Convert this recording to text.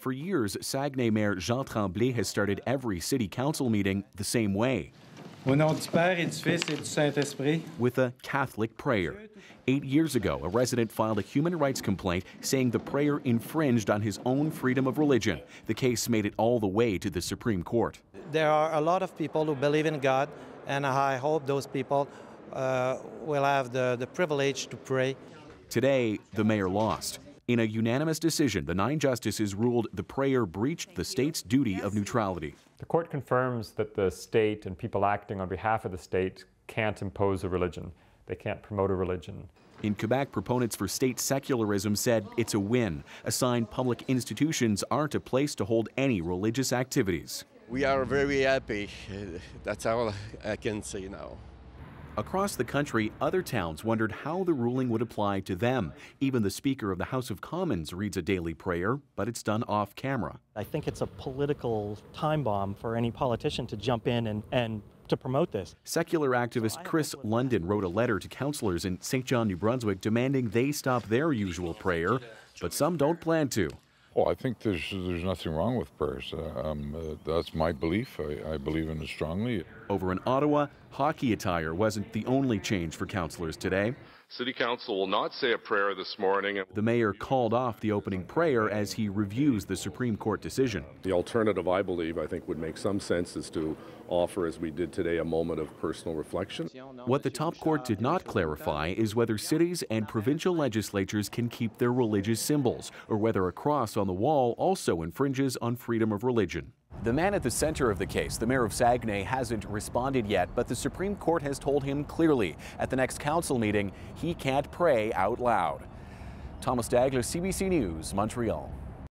For years, Saguenay Mayor Jean Tremblay has started every city council meeting the same way. Au nom du Père et du Fils et du Saint-Esprit. With a Catholic prayer. Eight years ago, a resident filed a human rights complaint saying the prayer infringed on his own freedom of religion. The case made it all the way to the Supreme Court. There are a lot of people who believe in God, and I hope those people uh, will have the, the privilege to pray. Today, the mayor lost. In a unanimous decision, the nine justices ruled the prayer breached the state's duty of neutrality. The court confirms that the state and people acting on behalf of the state can't impose a religion. They can't promote a religion. In Quebec, proponents for state secularism said it's a win, a sign public institutions aren't a place to hold any religious activities. We are very happy. That's all I can say now. Across the country, other towns wondered how the ruling would apply to them. Even the Speaker of the House of Commons reads a daily prayer, but it's done off camera. I think it's a political time bomb for any politician to jump in and, and to promote this. Secular activist Chris London wrote a letter to councillors in Saint John, New Brunswick, demanding they stop their usual prayer, but some don't plan to. Well, I think there's there's nothing wrong with prayers. Uh, um, uh, that's my belief. I, I, believe in it strongly. Over in Ottawa, hockey attire wasn't the only change for councillors today. City Council will not say a prayer this morning. The mayor called off the opening prayer as he reviews the Supreme Court decision. The alternative, I believe, I think would make some sense is to offer, as we did today, a moment of personal reflection. What the top court did not clarify is whether cities and provincial legislatures can keep their religious symbols, or whether a cross on the wall also infringes on freedom of religion. The man at the center of the case, the mayor of Saguenay, hasn't responded yet, but the Supreme Court has told him clearly at the next council meeting he can't pray out loud. Thomas Daigle, CBC News, Montreal.